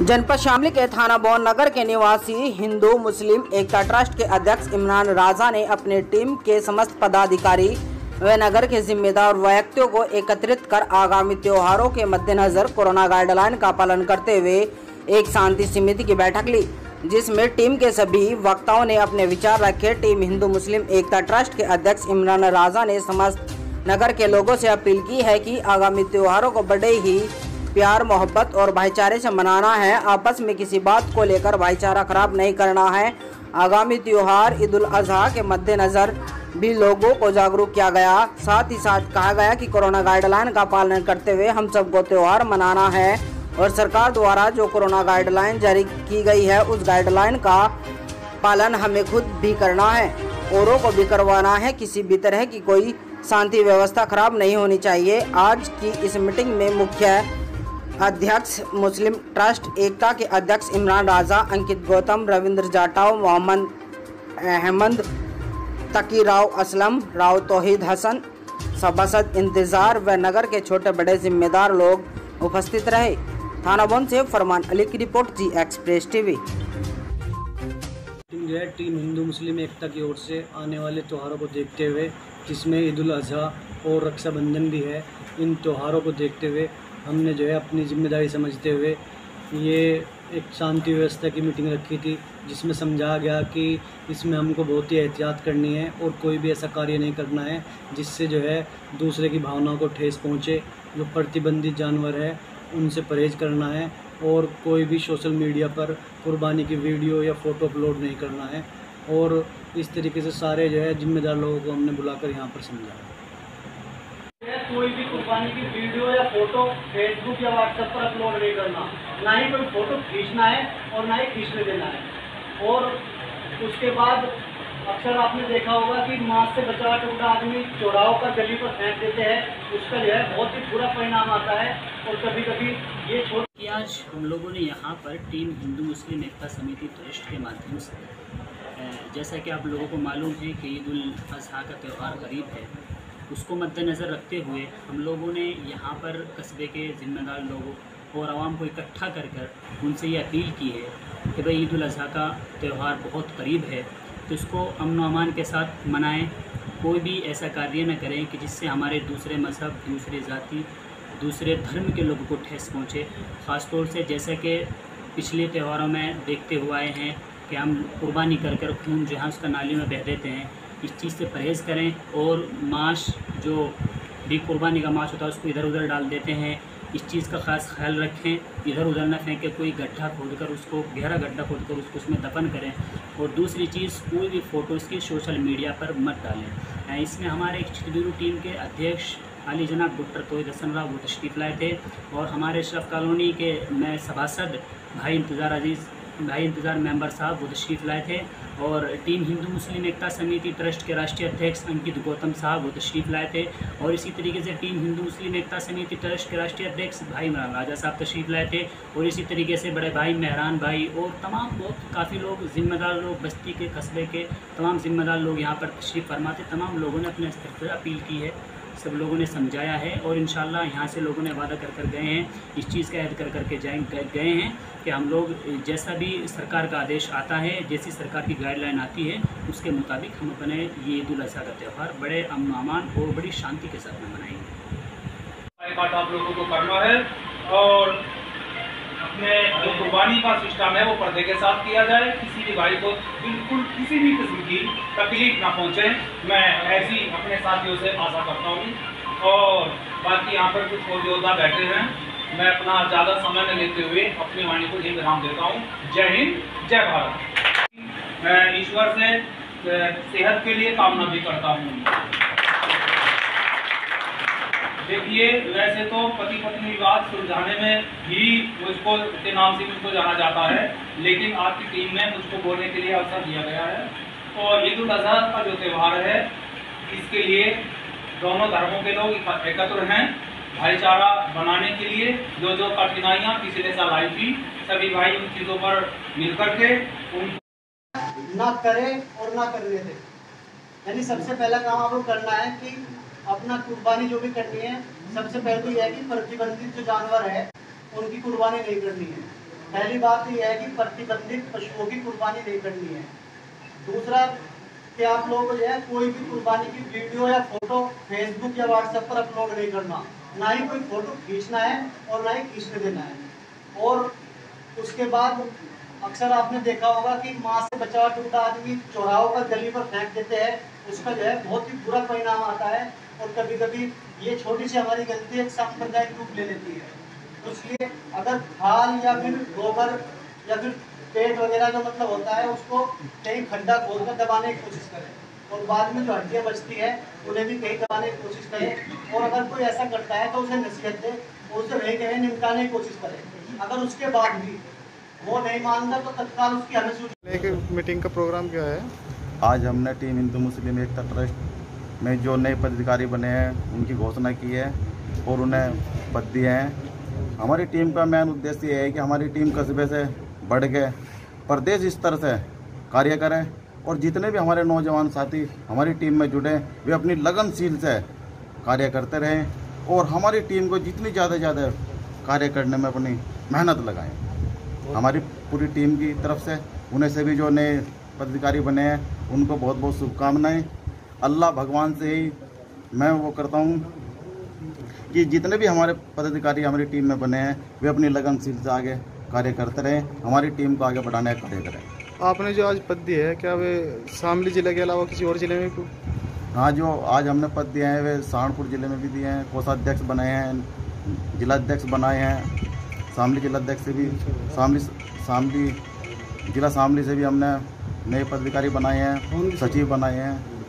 जनपद शामली के थाना बौन नगर के निवासी हिंदू मुस्लिम एकता ट्रस्ट के अध्यक्ष इमरान राजा ने अपने टीम के समस्त पदाधिकारी व नगर के जिम्मेदार व्यक्तियों को एकत्रित कर आगामी त्योहारों के मद्देनजर कोरोना गाइडलाइन का पालन करते हुए एक शांति समिति की बैठक ली, जिसमें टीम के सभी वक्ताओं ने अपने विचार रखे। टीम हिंदू मुस्लिम एकता ट्रस्ट के अध्यक्ष इमरान राजा ने समस्त नगर के लोगों से अपील की है कि आगामी त्योहारों को बड़े ही प्यार, मोहब्बत और भाईचारे से मनाना है। आपस में किसी बात को लेकर भाईचारा खराब नहीं करना है। आगामी त्यौहार ईद उल अजहा के मद्देनज़र भी लोगों को जागरूक किया गया। साथ ही साथ कहा गया कि कोरोना गाइडलाइन का पालन करते हुए हम सबको त्यौहार मनाना है और सरकार द्वारा जो कोरोना गाइडलाइन जारी की गई है, उस गाइडलाइन का पालन हमें खुद भी करना है। औरों को भी करवाना है। किसी भी तरह की कोई शांति व्यवस्था खराब नहीं होनी चाहिए। आज की इस मीटिंग में मुख्य अध्यक्ष मुस्लिम ट्रस्ट, एकता के अध्यक्ष इमरान राजा, अंकित गौतम, रविंद्र जाटाव मोहम्मद अहमद तकी राव असलम, राव तोहिद हसन, सभासद इंतज़ार व नगर के छोटे बड़े जिम्मेदार लोग उपस्थित रहे। थाना बन से फरमान अली की report, Zee express TV. Team जो टीम हिंदू, मुस्लिम, एकता की ओर से आने वाले त्योहारों को देखते हुए, जिसमें ईद उल अजहा और रक्षाबंधन भी है, इन त्योहारों को देखते हुए हमने जो है अपनी ज़िम्मेदारी समझते हुए ये एक शांति व्यवस्था की मीटिंग रखी थी, जिसमें समझाया गया कि इसमें हमको बहुत ही एहतियात करनी है और कोई भी ऐसा कार्य नहीं करना है जिससे जो है दूसरे की भावनाओं को ठेस पहुँचे, जो प्रतिबंधित जानवर है, उनसे परहेज करना है और कोई भी सोशल मीडिया पर कुर्बानी की वीडियो या फ़ोटो अपलोड नहीं करना है। और इस तरीके से सारे जो है जिम्मेदार लोगों को हमने बुलाकर यहाँ पर समझाया। कोई भी कुर्बानी की वीडियो या फ़ोटो फेसबुक या व्हाट्सएप पर अपलोड नहीं करना। ना ही कोई फ़ोटो खींचना है और ना ही खींचने देना है। और उसके बाद अक्सर आपने देखा होगा कि मास्क से बचा टूटा आदमी चौराहों पर गली पर फेंक देते हैं। उसका जो है बहुत ही बुरा परिणाम आता है और कभी कभी ये कि आज हम लोगों ने यहाँ पर टीम हिंदू मुस्लिम एकता समिति ट्रस्ट के माध्यम से जैसा कि आप लोगों को मालूम है कि ईद उल अजहा का त्यौहार करीब है। उसको मद्देनज़र रखते हुए हम लोगों ने यहाँ पर कस्बे के ज़िम्मेदार लोगों और आवाम को इकट्ठा कर कर उनसे ये अपील की है कि भाई ईद अजहा का त्यौहार बहुत करीब है तो इसको अमन अमान के साथ मनाएँ। कोई भी ऐसा कार्य न करें कि जिससे हमारे दूसरे मज़हब, दूसरे जाति, दूसरे धर्म के लोगों को ठेस पहुँचे। ख़ास तौर से जैसा कि पिछले त्यौहारों में देखते हुए आए हैं कि हम कुर्बानी कर कर खून जो है उसका नाली में बह देते हैं। इस चीज़ से परहेज़ करें और माश जो भी कुर्बानी का माश होता है उसको इधर उधर डाल देते हैं। इस चीज़ का ख़ास ख्याल रखें, इधर उधर न फेंकें, कोई गड्ढा खोद कर उसको, गहरा गड्ढा खोद कर उसको उसमें दफन करें। और दूसरी चीज़, कोई भी फ़ोटो इसकी सोशल मीडिया पर मत डालें। इसमें हमारे एक टीम के अध्यक्ष अली जनाब डॉक्टर तोहिद हसन राव वो तशरीफ़ लाए थे और हमारे शरफ कॉलोनी के मैं सभासद भाई इंतज़ार अज़ीज़ भाई इंतज़ार मेंबर साहब, वो तशरीफ़ लाए थे। और टीम हिंदू मुस्लिम एकता समिति ट्रस्ट के राष्ट्रीय अध्यक्ष अंकित गौतम साहब वो तशरीफ़ लाए थे। और इसी तरीके से टीम हिंदू मुस्लिम एकता समिति ट्रस्ट के राष्ट्रीय अध्यक्ष भाई इमरान राजा साहब तशरीफ़ लाए थे। और इसी तरीके से बड़े भाई मेहरान भाई और तमाम बहुत काफ़ी लोग, ज़िम्मेदार लोग, बस्ती के कस्बे के तमाम ज़िम्मेदार लोग यहाँ पर तशरीफ़ फरमाते। तमाम लोगों ने अपने स्तर पर अपील की है। सब लोगों ने समझाया है और इन यहाँ से लोगों ने वादा कर कर गए हैं, इस चीज़ का ऐद कर करके जाए गए हैं कि हम लोग जैसा भी सरकार का आदेश आता है, जैसी सरकार की गाइडलाइन आती है, उसके मुताबिक हम अपने ये ईद उल का त्यौहार बड़े अमन अमान और बड़ी शांति के साथ में मनाएँगे आप लोगों को करना है और अपने जो कुर्बानी का सिस्टम है वो पर्दे के साथ किया जाए, किसी भी भाई को बिल्कुल किसी भी किस्म की तकलीफ़ ना पहुँचे। मैं ऐसी अपने साथियों से आशा करता हूँ। और बाकी यहाँ पर कुछ और योद्धा बैठे हैं। मैं अपना ज़्यादा समय न लेते हुए अपनी वाणी को यही विराम देता हूँ। जय हिंद, जय भारत। मैं ईश्वर से सेहत के लिए कामना भी करता हूँ। देखिए, वैसे तो पति पत्नी विवाद सुलझाने में ही मुझको के नाम से मुझको जाना जाता है, लेकिन आपकी टीम में मुझको बोलने के लिए अवसर दिया गया है। और ईद उल अजहा का जो त्यौहार है, इसके लिए दोनों धर्मों के लोग एकत्र हैं। भाईचारा बनाने के लिए जो जो कठिनाइयाँ पिछले साल आई थी, सभी भाई उन चीज़ों पर मिल करके उन ना करें और ना करने दे। यानी सबसे पहला काम आपको करना है कि अपना कुर्बानी जो भी करनी है, सबसे पहले तो यह है कि प्रतिबंधित जो जानवर है, उनकी कुर्बानी नहीं करनी है। पहली बात तो यह है कि प्रतिबंधित पशुओं की कुर्बानी नहीं करनी है। दूसरा, कि आप लोगों जो है, कोई भी कुर्बानी की वीडियो या फ़ोटो फेसबुक या व्हाट्सएप पर अपलोड नहीं करना। ना ही कोई फ़ोटो खींचना है और ना ही खींचने देना है। और उसके बाद अक्सर आपने देखा होगा कि माँ से बचा टूटा आदमी चौराहों पर गली पर फेंक देते हैं। उसका जो है बहुत ही बुरा परिणाम आता है और कभी कभी ये छोटी सी हमारी गलती एक सांप्रदायिक रूप ले लेती है। तो इसलिए अगर खाल या फिर गोबर या फिर पेट वगैरह जो मतलब होता है, उसको कहीं खड्डा खोद कर दबाने की कोशिश करें और बाद में जो हड्डियाँ बचती है, उन्हें भी कहीं दबाने की कोशिश करें और अगर कोई ऐसा करता है तो उसे नसीहत दे और उसे वही कहीं निपटाने की कोशिश करें। अगर उसके बाद भी वो नहीं मानता तो तत्काल उसकी हमें सूचना मीटिंग का प्रोग्राम क्या है? आज हमने टीम हिंदू मुस्लिम एकता ट्रस्ट में जो नए पदाधिकारी बने हैं, उनकी घोषणा की है और उन्हें पद दिए हैं। हमारी टीम का मेन उद्देश्य ये है कि हमारी टीम कस्बे से बढ़ के प्रदेश स्तर से कार्य करें और जितने भी हमारे नौजवान साथी हमारी टीम में जुड़े, वे अपनी लगनशील से कार्य करते रहें और हमारी टीम को जितनी ज़्यादा से ज़्यादा कार्य करने में अपनी मेहनत लगाएँ। हमारी पूरी टीम की तरफ़ से उन्हें सभी जो नए पदाधिकारी बने हैं उनको बहुत बहुत शुभकामनाएँ। अल्लाह भगवान से ही मैं वो करता हूँ कि जितने भी हमारे पदाधिकारी हमारी टीम में बने हैं वे अपनी लगनशील से आगे कार्य करते रहें हमारी टीम को आगे बढ़ाने का कार्य करें। आपने जो आज पद दिया है क्या वे शामली ज़िले के अलावा किसी और ज़िले में भी? हाँ जो आज हमने पद दिए हैं वे सहारनपुर ज़िले में भी दिए हैं कोषाध्यक्ष बनाए हैं जिलाध्यक्ष बनाए हैं शामली जिलाध्यक्ष से भी शामली शामली जिला शामली से भी हमने नए पदाधिकारी बनाए हैं सचिव बनाए हैं।